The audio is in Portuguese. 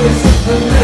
This is